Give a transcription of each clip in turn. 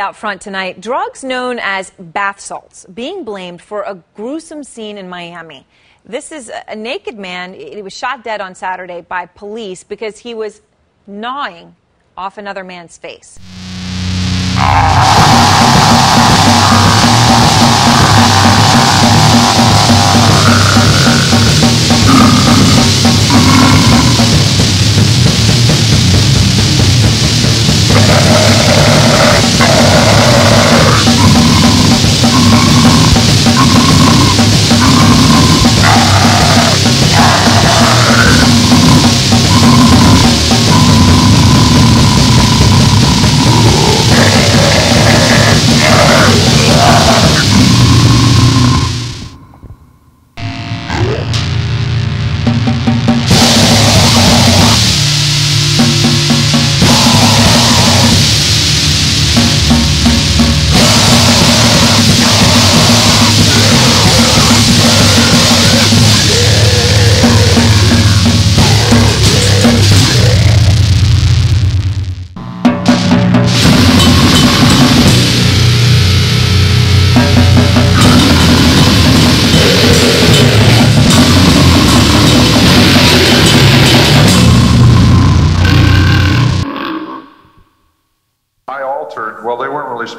out front tonight. Drugs known as bath salts being blamed for a gruesome scene in Miami. This is a naked man. He was shot dead on Saturday by police because he was gnawing off another man's face.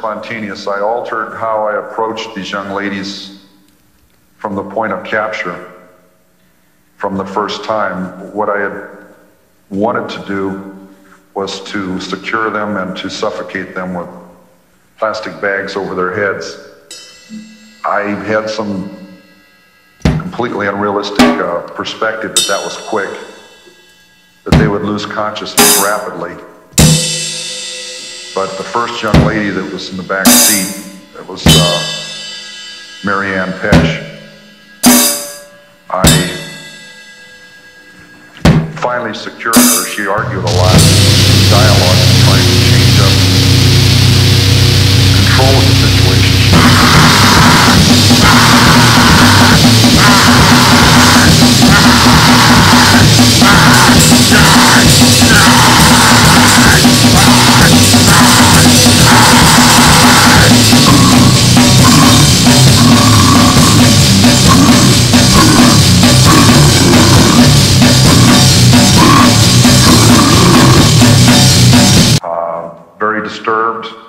Spontaneous. I altered how I approached these young ladies from the point of capture from the first time. What I had wanted to do was to secure them and to suffocate them with plastic bags over their heads. I had some completely unrealistic uh, perspective that that was quick, that they would lose consciousness rapidly. But the first young lady that was in the back seat, it was uh, Mary Ann Pesce. I finally secured her. She argued a lot, dialogue disturbed.